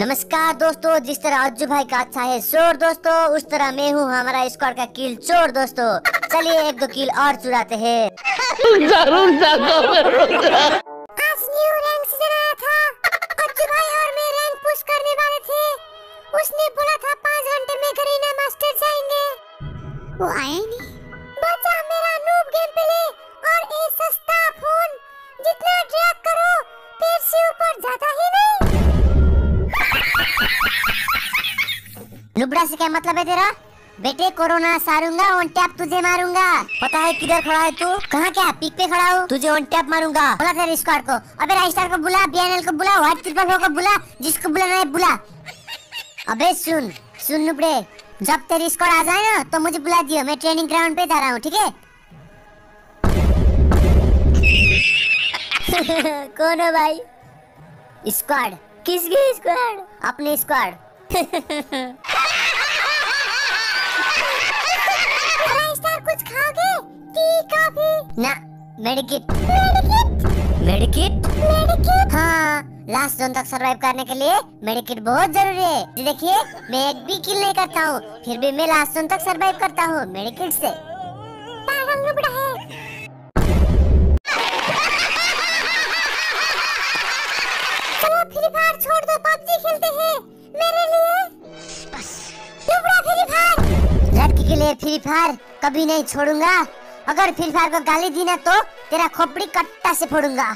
नमस्कार दोस्तों, जिस तरह अज्जू भाई का अच्छा है शोर दोस्तों, उस तरह मैं हूँ, हमारा स्क्वाड का किल चोर दोस्तों। चलिए एक दो किल और चुराते हैं। उसने बोला था, पाँच घंटे में करीना मास्टर जाएँगे। वो आए नहीं। नुबड़ा से क्या मतलब है तेरा? बेटे, कोरोना सारूँगा वन टैप तुझे मारूँगा। पता है किधर खड़ा है तू? कहाँ क्या? पीक पे खड़ा हूँ। तुझे वन टैप मारूँगा। बोला तेरे स्क्वाड को। अबे राइस्टार को बुला बीएनएल को बुला व्हाइट ट्रिपल को बुला, जिसको बुलाना है, बुला। अबे, सुन सुन नुबड़े जब तेरी स्क्वाड आ जाए ना तो मुझे बुला दियो। मैं ट्रेनिंग ग्राउंड पे जा रहा हूँ, ठीक है? कौन है भाई? स्क्वाड किसकी स्क्वाड अपनी स्क्वाड ना मेडिकेट मेडिकेट मेडिकेट मेडिकेट हाँ लास्ट जोन तक सरवाइव करने के लिए मेडिकेट बहुत ज़रूरी है। देखिए मैं एक भी किल नहीं करता हूँ फिर भी मैं लास्ट जोन तक सरवाइव करता हूँ मेडिकेट से। पागल लुबड़ा चलो फ्री फायर छोड़ दो पबजी खेलते हैं। मेरे लिए। लुबड़ा फ्री फायर लड़की के लिए फ्री फायर कभी नहीं छोड़ूँगा। अगर फिर फायर को गाली दी ना तो तेरा खोपड़ी कट्टा से फोड़ूँगा।